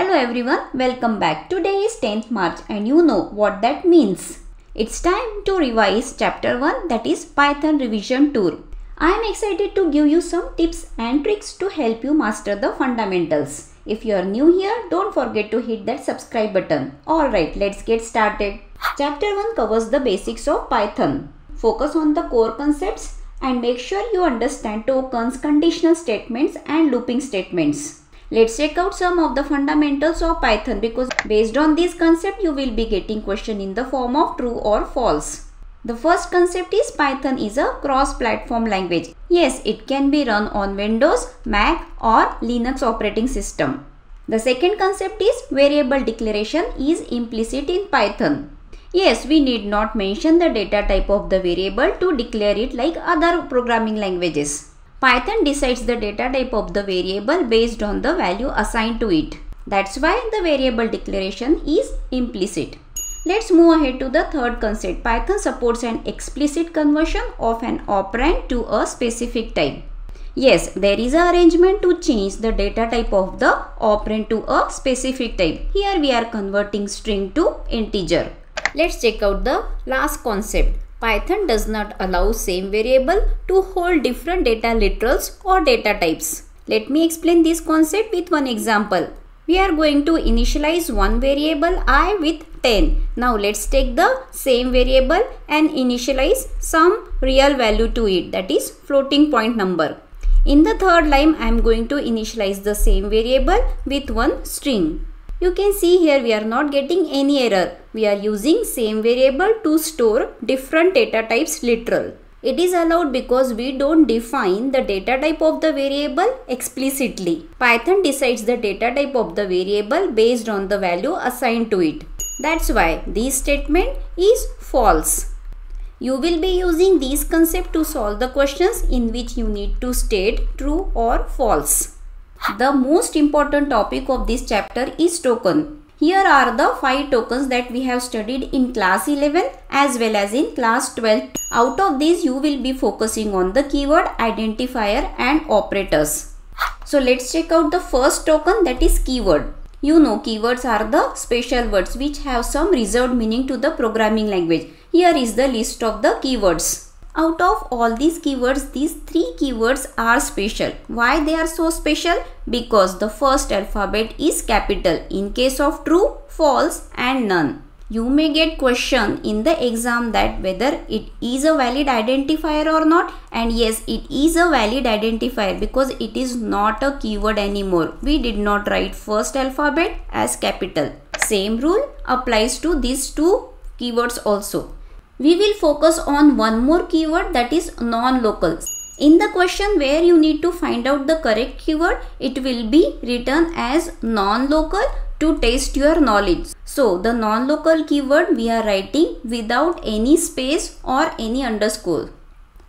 Hello everyone, welcome back. Today is 10th March and you know what that means. It's time to revise chapter 1 that is Python revision tour. I am excited to give you some tips and tricks to help you master the fundamentals. If you are new here, don't forget to hit that subscribe button. Alright, let's get started. Chapter 1 covers the basics of Python. Focus on the core concepts and make sure you understand tokens, conditional statements and looping statements. Let's check out some of the fundamentals of Python because based on this concept you will be getting question in the form of true or false. The first concept is Python is a cross-platform language. Yes, it can be run on Windows, Mac or Linux operating system. The second concept is variable declaration is implicit in Python. Yes, we need not mention the data type of the variable to declare it like other programming languages. Python decides the data type of the variable based on the value assigned to it. That's why the variable declaration is implicit. Let's move ahead to the third concept. Python supports an explicit conversion of an operand to a specific type. Yes, there is an arrangement to change the data type of the operand to a specific type. Here we are converting string to integer. Let's check out the last concept. Python does not allow same variable to hold different data literals or data types. Let me explain this concept with one example. We are going to initialize one variable i with 10. Now let's take the same variable and initialize some real value to it that is floating point number. In the third line I am going to initialize the same variable with one string. You can see here we are not getting any error. We are using same variable to store different data types literal. It is allowed because we don't define the data type of the variable explicitly. Python decides the data type of the variable based on the value assigned to it. That's why this statement is false. You will be using these concepts to solve the questions in which you need to state true or false. The most important topic of this chapter is token. Here are the 5 tokens that we have studied in class 11 as well as in class 12. Out of these you will be focusing on the keyword, identifier and operators. So let's check out the first token that is keyword. You know keywords are the special words which have some reserved meaning to the programming language. Here is the list of the keywords. Out of all these keywords, these three keywords are special. Why they are so special? Because the first alphabet is capital in case of true, false and none. You may get question in the exam that whether it is a valid identifier or not and yes it is a valid identifier because it is not a keyword anymore. We did not write first alphabet as capital. Same rule applies to these two keywords also we will focus on one more keyword that is non-local. In the question where you need to find out the correct keyword, it will be written as non-local to test your knowledge. So the non-local keyword we are writing without any space or any underscore.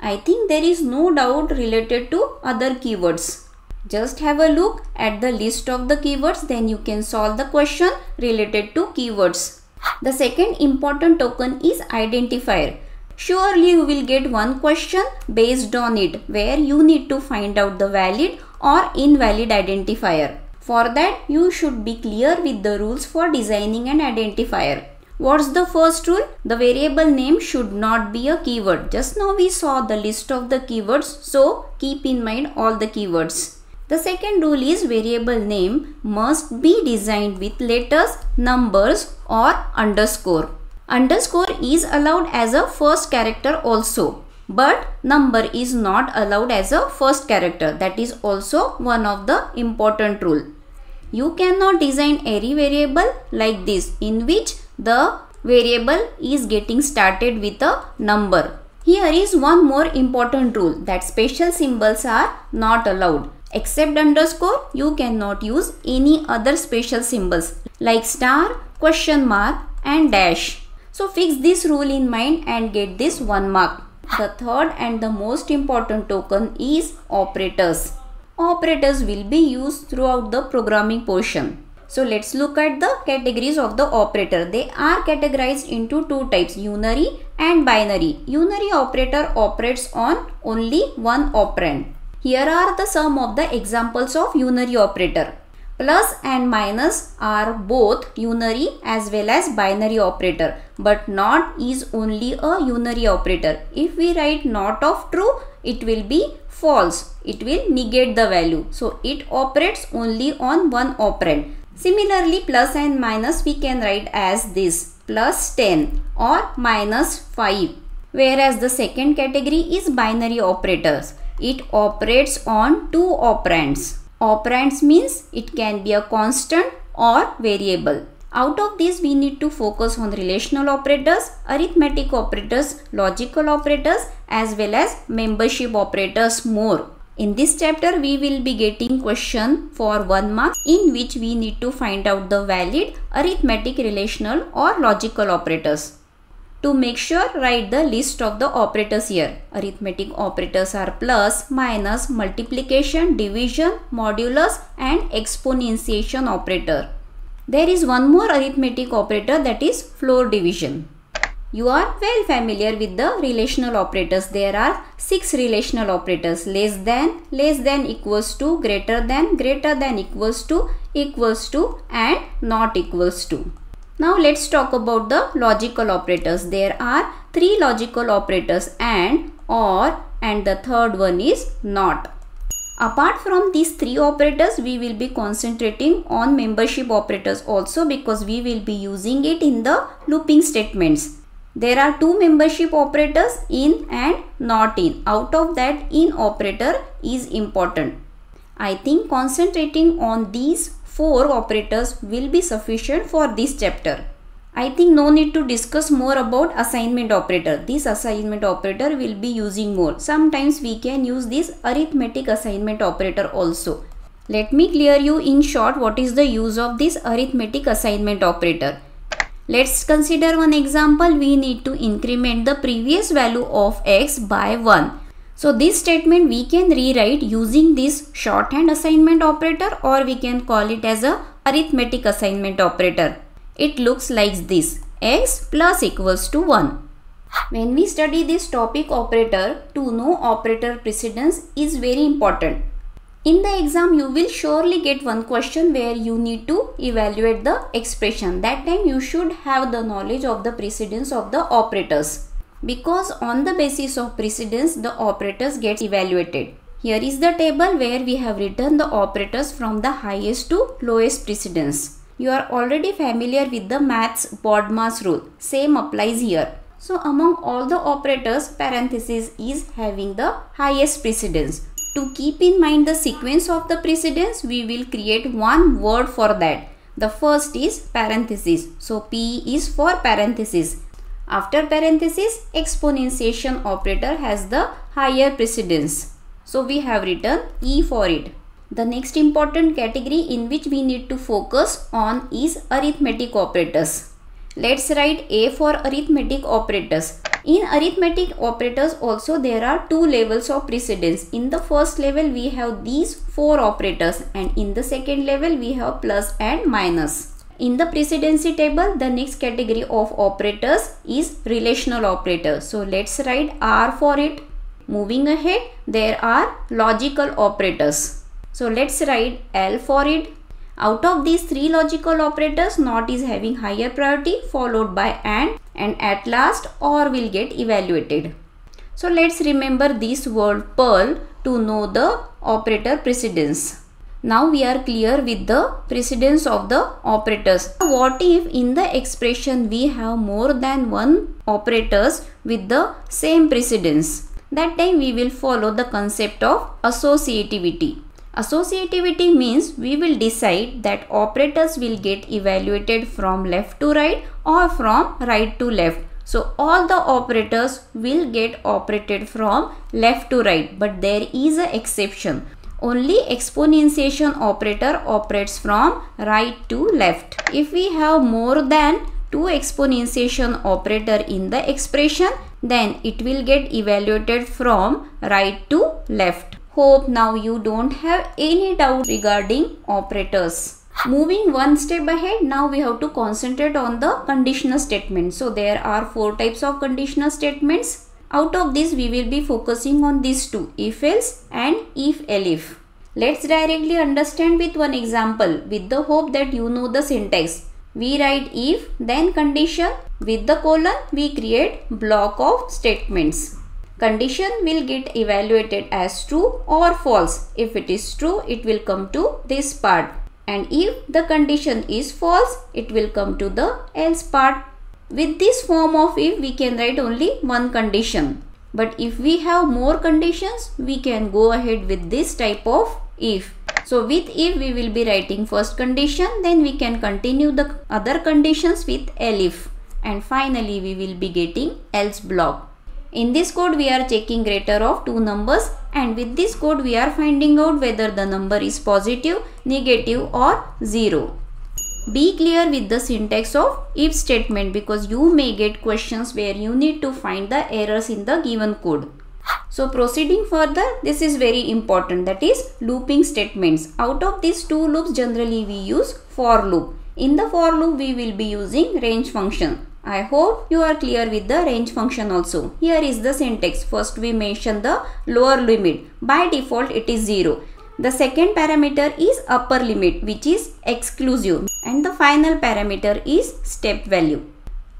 I think there is no doubt related to other keywords. Just have a look at the list of the keywords then you can solve the question related to keywords. The second important token is identifier. Surely you will get one question based on it where you need to find out the valid or invalid identifier. For that you should be clear with the rules for designing an identifier. What's the first rule? The variable name should not be a keyword. Just now we saw the list of the keywords so keep in mind all the keywords. The second rule is variable name must be designed with letters, numbers or underscore. Underscore is allowed as a first character also but number is not allowed as a first character that is also one of the important rule. You cannot design any variable like this in which the variable is getting started with a number. Here is one more important rule that special symbols are not allowed. Except underscore, you cannot use any other special symbols like star, question mark and dash. So fix this rule in mind and get this one mark. The third and the most important token is operators. Operators will be used throughout the programming portion. So let's look at the categories of the operator. They are categorized into two types unary and binary. Unary operator operates on only one operand here are the some of the examples of unary operator. Plus and minus are both unary as well as binary operator but not is only a unary operator. If we write not of true it will be false. It will negate the value. So it operates only on one operand. Similarly plus and minus we can write as this plus 10 or minus 5 whereas the second category is binary operators. It operates on two operands. Operands means it can be a constant or variable. Out of this we need to focus on relational operators, arithmetic operators, logical operators as well as membership operators more. In this chapter we will be getting question for 1 mark in which we need to find out the valid arithmetic relational or logical operators. To make sure, write the list of the operators here. Arithmetic operators are plus, minus, multiplication, division, modulus and exponentiation operator. There is one more arithmetic operator that is floor division. You are well familiar with the relational operators. There are six relational operators. Less than, less than equals to, greater than, greater than equals to, equals to and not equals to. Now let's talk about the logical operators. There are three logical operators and, or and the third one is not. Apart from these three operators, we will be concentrating on membership operators also because we will be using it in the looping statements. There are two membership operators in and not in. Out of that in operator is important. I think concentrating on these 4 operators will be sufficient for this chapter. I think no need to discuss more about assignment operator. This assignment operator will be using more. Sometimes we can use this arithmetic assignment operator also. Let me clear you in short what is the use of this arithmetic assignment operator. Let's consider one example. We need to increment the previous value of x by 1. So this statement we can rewrite using this shorthand assignment operator or we can call it as a arithmetic assignment operator. It looks like this x plus equals to 1. When we study this topic operator, to know operator precedence is very important. In the exam, you will surely get one question where you need to evaluate the expression. That time you should have the knowledge of the precedence of the operators because on the basis of precedence the operators get evaluated. Here is the table where we have written the operators from the highest to lowest precedence. You are already familiar with the maths BODMAS rule. Same applies here. So among all the operators parenthesis is having the highest precedence. To keep in mind the sequence of the precedence we will create one word for that. The first is parenthesis. So P is for parenthesis after parenthesis, exponentiation operator has the higher precedence. So we have written E for it. The next important category in which we need to focus on is arithmetic operators. Let's write A for arithmetic operators. In arithmetic operators also there are two levels of precedence. In the first level we have these four operators and in the second level we have plus and minus. In the precedency table, the next category of operators is relational operators. So let's write R for it. Moving ahead, there are logical operators. So let's write L for it. Out of these three logical operators, not is having higher priority followed by AND and at last OR will get evaluated. So let's remember this word PEARL to know the operator precedence. Now we are clear with the precedence of the operators. What if in the expression we have more than one operators with the same precedence? That time we will follow the concept of associativity. Associativity means we will decide that operators will get evaluated from left to right or from right to left. So all the operators will get operated from left to right but there is an exception. Only exponentiation operator operates from right to left. If we have more than two exponentiation operator in the expression, then it will get evaluated from right to left. Hope now you don't have any doubt regarding operators. Moving one step ahead, now we have to concentrate on the conditional statement. So there are four types of conditional statements out of this we will be focusing on these two if else and if elif. Let's directly understand with one example with the hope that you know the syntax. We write if then condition with the colon we create block of statements. Condition will get evaluated as true or false. If it is true it will come to this part and if the condition is false it will come to the else part. With this form of if we can write only one condition. But if we have more conditions we can go ahead with this type of if. So with if we will be writing first condition then we can continue the other conditions with elif and finally we will be getting else block. In this code we are checking greater of two numbers and with this code we are finding out whether the number is positive, negative or 0. Be clear with the syntax of if statement because you may get questions where you need to find the errors in the given code. So proceeding further, this is very important that is looping statements. Out of these two loops generally we use for loop. In the for loop we will be using range function. I hope you are clear with the range function also. Here is the syntax. First we mention the lower limit. By default it is 0. The second parameter is upper limit which is exclusive and the final parameter is step value.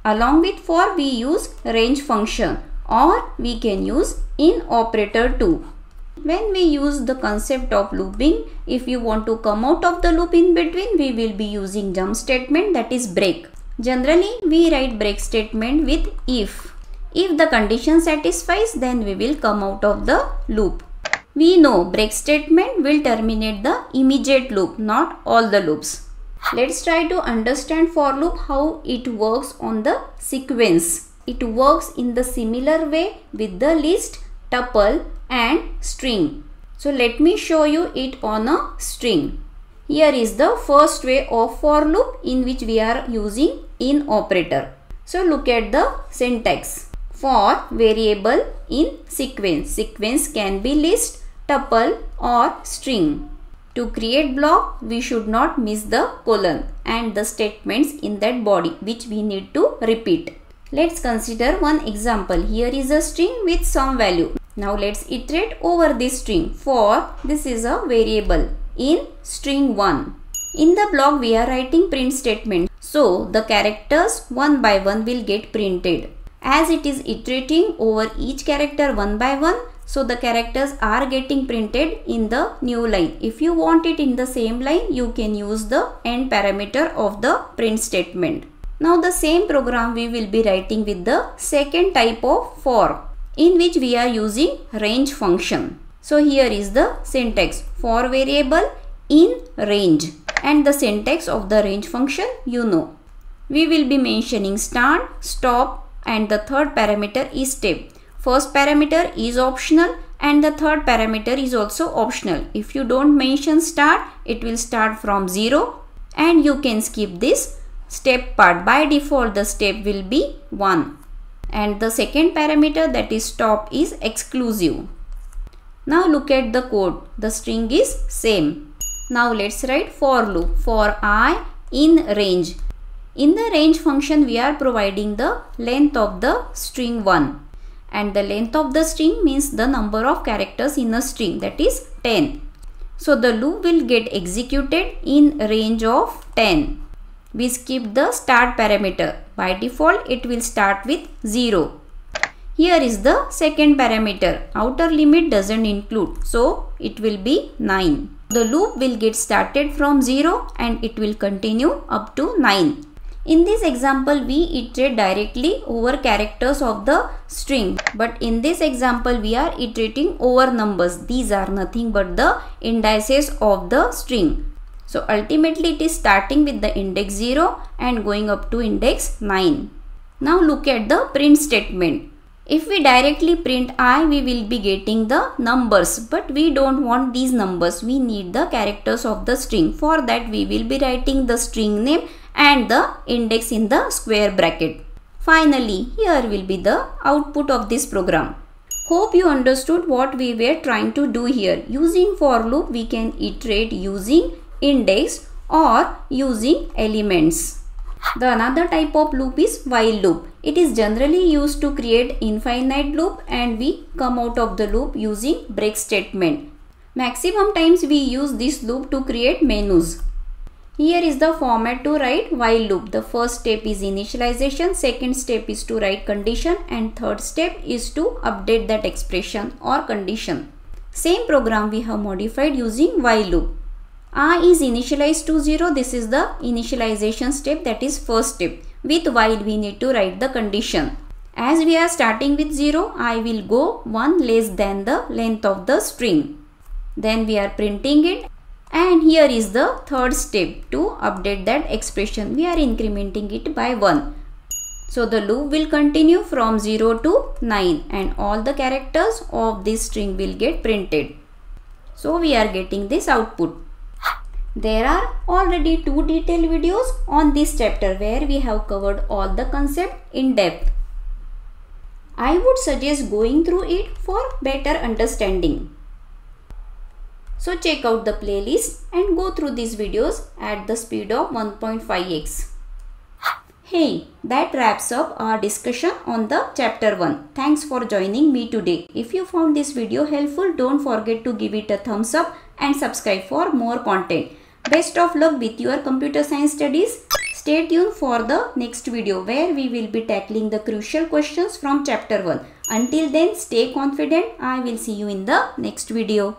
Along with for we use range function or we can use in operator too. When we use the concept of looping, if you want to come out of the loop in between, we will be using jump statement that is break. Generally, we write break statement with if. If the condition satisfies, then we will come out of the loop. We know break statement will terminate the immediate loop, not all the loops. Let's try to understand for loop how it works on the sequence. It works in the similar way with the list, tuple and string. So let me show you it on a string. Here is the first way of for loop in which we are using in operator. So look at the syntax. For variable in sequence. Sequence can be list, tuple or string. To create block, we should not miss the colon and the statements in that body which we need to repeat. Let's consider one example. Here is a string with some value. Now let's iterate over this string. For this is a variable in string 1. In the block we are writing print statement. So the characters one by one will get printed. As it is iterating over each character one by one, so the characters are getting printed in the new line. If you want it in the same line, you can use the end parameter of the print statement. Now the same program we will be writing with the second type of for in which we are using range function. So here is the syntax for variable in range and the syntax of the range function you know. We will be mentioning start, stop and the third parameter is step. First parameter is optional and the third parameter is also optional. If you don't mention start, it will start from 0 and you can skip this step part. By default the step will be 1 and the second parameter that is stop is exclusive. Now look at the code. The string is same. Now let's write for loop for i in range. In the range function we are providing the length of the string 1 and the length of the string means the number of characters in a string that is 10. So the loop will get executed in range of 10 we skip the start parameter. By default, it will start with 0. Here is the second parameter. Outer limit doesn't include. So, it will be 9. The loop will get started from 0 and it will continue up to 9. In this example, we iterate directly over characters of the string. But in this example, we are iterating over numbers. These are nothing but the indices of the string. So ultimately it is starting with the index 0 and going up to index 9. Now look at the print statement. If we directly print i, we will be getting the numbers. But we don't want these numbers. We need the characters of the string. For that we will be writing the string name and the index in the square bracket. Finally, here will be the output of this program. Hope you understood what we were trying to do here. Using for loop, we can iterate using index or using elements. The another type of loop is while loop. It is generally used to create infinite loop and we come out of the loop using break statement. Maximum times we use this loop to create menus. Here is the format to write while loop. The first step is initialization, second step is to write condition and third step is to update that expression or condition. Same program we have modified using while loop. i is initialized to 0. This is the initialization step that is first step. With while we need to write the condition. As we are starting with 0, I will go 1 less than the length of the string. Then we are printing it and here is the third step to update that expression. We are incrementing it by 1 so the loop will continue from 0 to 9 and all the characters of this string will get printed. So we are getting this output. There are already two detailed videos on this chapter where we have covered all the concept in depth. I would suggest going through it for better understanding. So check out the playlist and go through these videos at the speed of 1.5x. Hey, that wraps up our discussion on the chapter 1. Thanks for joining me today. If you found this video helpful, don't forget to give it a thumbs up and subscribe for more content. Best of luck with your computer science studies. Stay tuned for the next video where we will be tackling the crucial questions from chapter 1. Until then, stay confident. I will see you in the next video.